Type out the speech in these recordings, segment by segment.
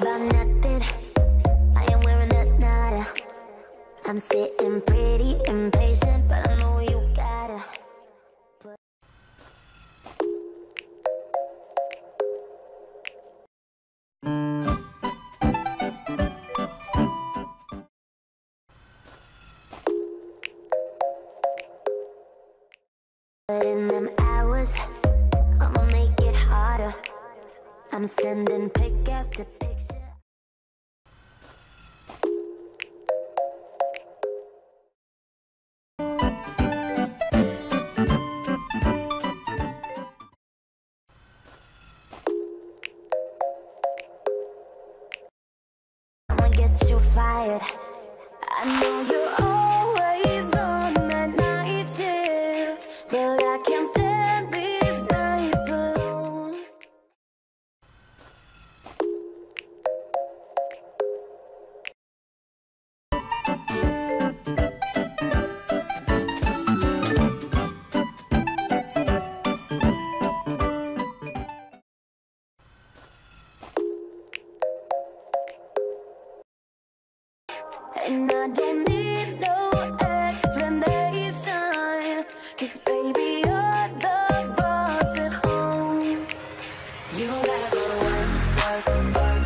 about nothing. I am wearing a nada. I'm sitting pretty impatient, but I know you gotta. But in them hours, I'ma make it harder. I'm sending pick after picture. Get you fired. I know you're And I don't need no explanation. Baby, you're the boss at home. You don't gotta go to work, work, work,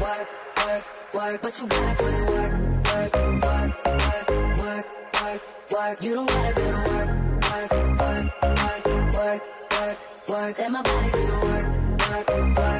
work, work, work. But you gotta work, work, work, work, work, work, work. You don't gotta go to work, work, work, work, work, work, work. Let my body do the work, work, work,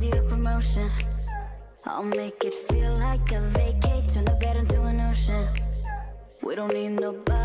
give you a promotion. I'll make it feel like a vacate. Turn the bed into an ocean. We don't need nobody